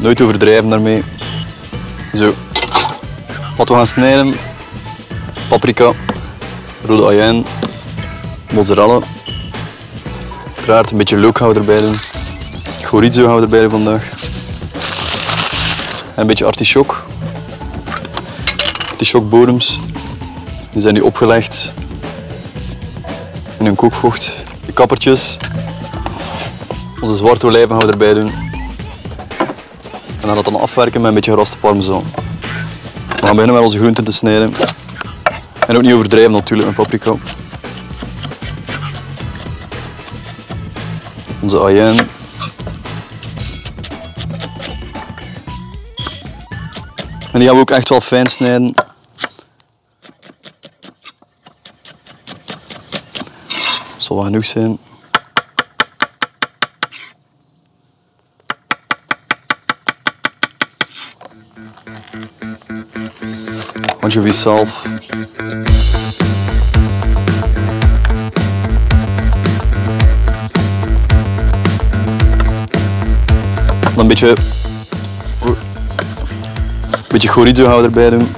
Nooit overdrijven daarmee. Zo. Wat we gaan snijden. Paprika, rode ajuin, mozzarella. Uiteraard een beetje leuk gaan we erbij doen. Chorizo gaan we erbij doen vandaag. En een beetje artichok. Artichokbodems. Die zijn nu opgelegd in een kookvocht. De kappertjes. Onze zwarte olijven gaan we erbij doen. En dan dat dan afwerken met een beetje geraste parmezaan. We gaan beginnen met onze groenten te snijden. En ook niet overdrijven natuurlijk met paprika. Onze ajuin. En die gaan we ook echt wel fijn snijden. zal wel genoeg zijn. Anchovy zalf. Dan een beetje, een beetje chorizo gaan we erbij doen.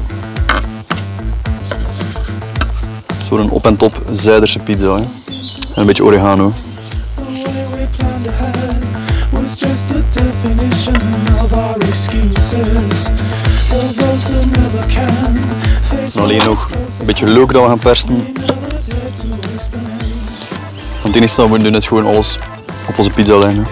Zo'n op en top Zuiderse pizza. Hè. En een beetje oregano. Was just a definition of our alleen nog een beetje we gaan persen. Want het enige dat we doen is gewoon alles op onze pizza leggen.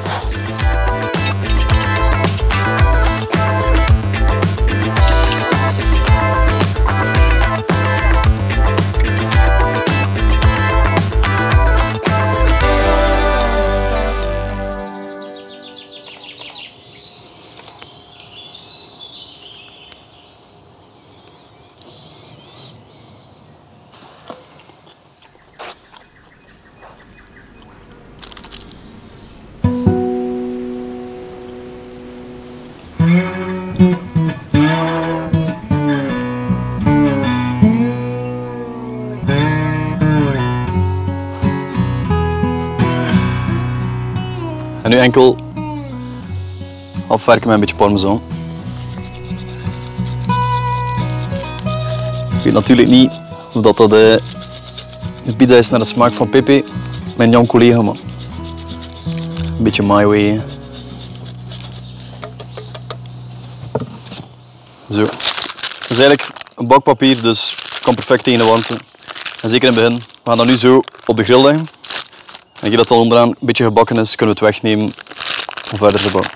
En nu enkel afwerken met een beetje parmezaan. Ik weet natuurlijk niet of dat, eh, de pizza is naar de smaak van Pepe, mijn jong collega, maar een beetje my way. Zo. Het is eigenlijk een bakpapier, dus kan perfect tegen de warmte. En zeker in het begin. We gaan dat nu zo op de grill leggen. En als dat al onderaan een beetje gebakken is, kunnen we het wegnemen om verder te bakken.